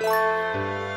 Música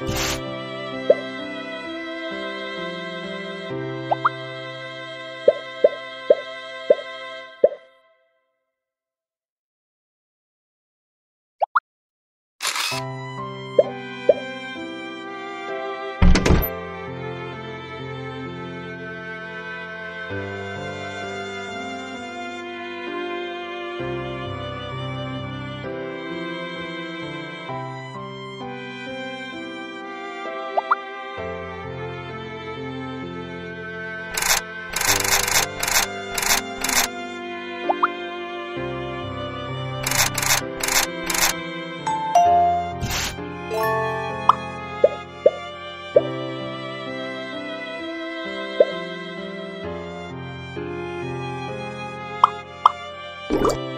Música you